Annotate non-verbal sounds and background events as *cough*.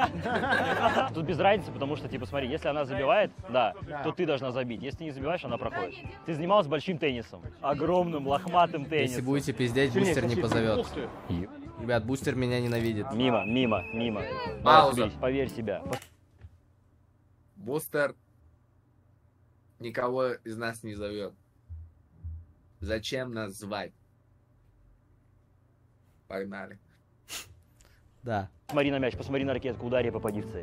*laughs* Тут без разницы, потому что, типа, смотри, если она забивает, да, то ты должна забить. Если не забиваешь, она проходит. Ты занималась большим теннисом. Огромным, лохматым Если теннисом. будете пиздеть, бустер не позовет. Ребят, бустер меня ненавидит. Мимо, мимо, мимо. Пауза. Поверь себя. Бустер никого из нас не зовет. Зачем нас звать? Погнали. Да. Посмотри на мяч, посмотри на ракетку, ударь попади в цель.